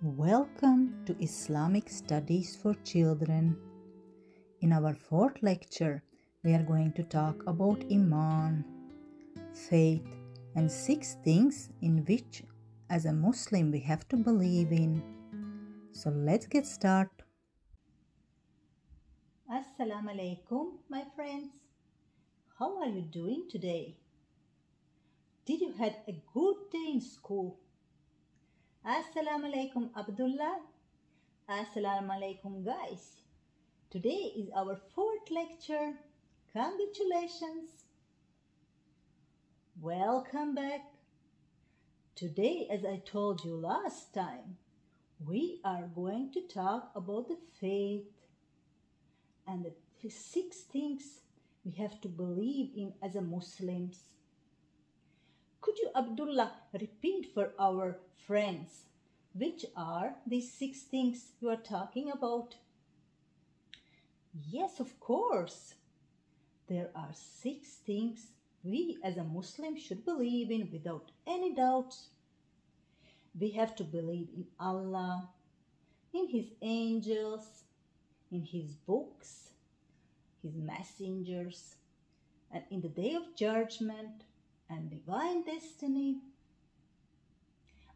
Welcome to Islamic Studies for Children. In our fourth lecture, we are going to talk about Iman, faith, and six things in which, as a Muslim, we have to believe in. So let's get started. Assalamu alaikum, my friends. How are you doing today? Did you had a good day in school? Assalamu alaikum, Abdullah. Assalamu alaikum, guys. Today is our fourth lecture. Congratulations. Welcome back. Today, as I told you last time, we are going to talk about the faith and the six things we have to believe in as a Muslims. You, Abdullah, repeat for our friends which are these six things you are talking about? Yes, of course. There are six things we as a Muslim should believe in without any doubts. We have to believe in Allah, in His angels, in His books, His messengers, and in the day of judgment and divine destiny.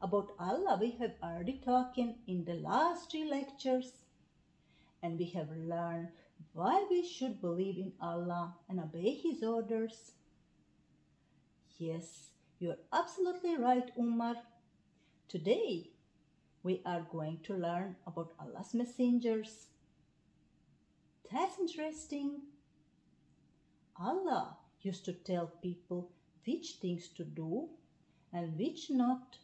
About Allah, we have already talked in the last three lectures, and we have learned why we should believe in Allah and obey His orders. Yes, you are absolutely right, Umar. Today, we are going to learn about Allah's messengers. That's interesting. Allah used to tell people which things to do and which not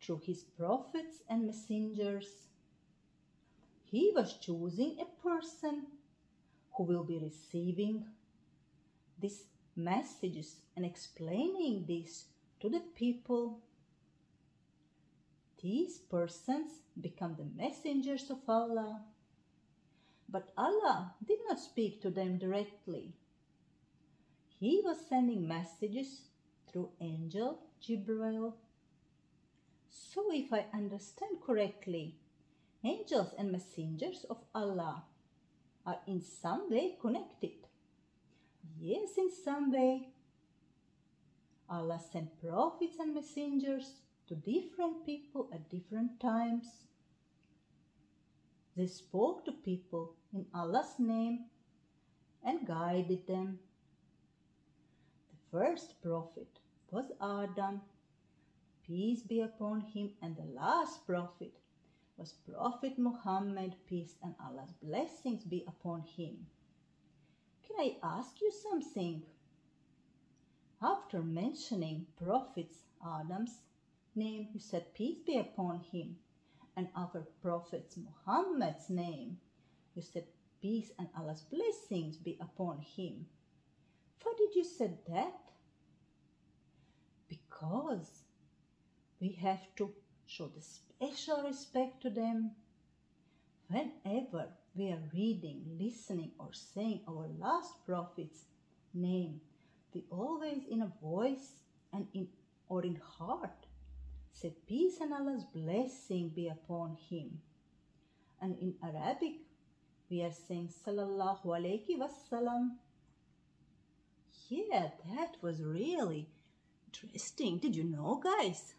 through his prophets and messengers. He was choosing a person who will be receiving these messages and explaining this to the people. These persons become the messengers of Allah. But Allah did not speak to them directly. He was sending messages through angel Jibril. So if I understand correctly, angels and messengers of Allah are in some way connected. Yes, in some way. Allah sent prophets and messengers to different people at different times. They spoke to people in Allah's name and guided them. First prophet was Adam, peace be upon him, and the last prophet was Prophet Muhammad, peace and Allah's blessings be upon him. Can I ask you something? After mentioning prophets Adam's name, you said peace be upon him, and after prophet Muhammad's name, you said peace and Allah's blessings be upon him. Why did you say that? Because we have to show the special respect to them. Whenever we are reading, listening, or saying our last prophet's name, we always in a voice and in or in heart say peace and Allah's blessing be upon him. And in Arabic, we are saying Sallallahu Alaihi Wasallam. Yeah, that was really interesting. Did you know, guys?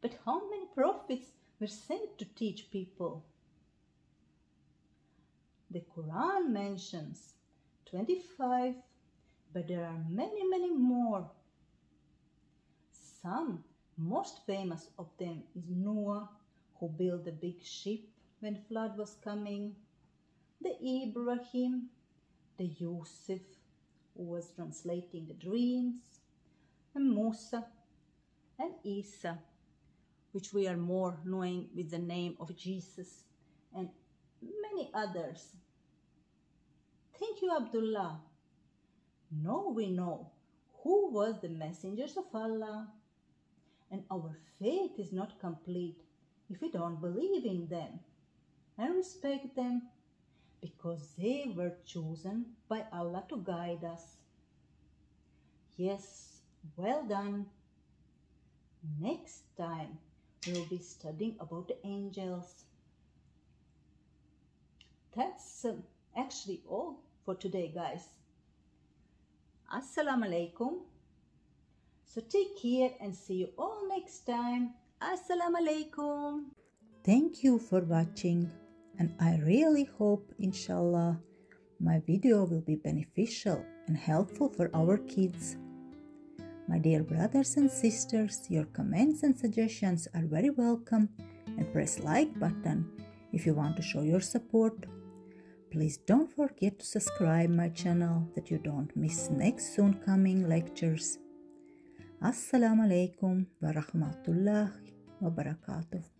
But how many prophets were sent to teach people? The Quran mentions 25, but there are many, many more. Some, most famous of them is Noah, who built the big ship when flood was coming, the Ibrahim, the Yusuf, who was translating the dreams, and Musa and Isa, which we are more knowing with the name of Jesus, and many others. Thank you, Abdullah. Now we know who was the messengers of Allah, and our faith is not complete if we don't believe in them and respect them because they were chosen by Allah to guide us. Yes, well done. Next time we'll be studying about the angels. That's uh, actually all for today, guys. Assalamu alaikum. So take care and see you all next time. Assalamu alaikum. Thank you for watching and I really hope inshallah my video will be beneficial and helpful for our kids. My dear brothers and sisters, your comments and suggestions are very welcome and press like button if you want to show your support. Please don't forget to subscribe my channel that you don't miss next soon coming lectures. Assalamu alaikum wa rahmatullahi wa barakatuh.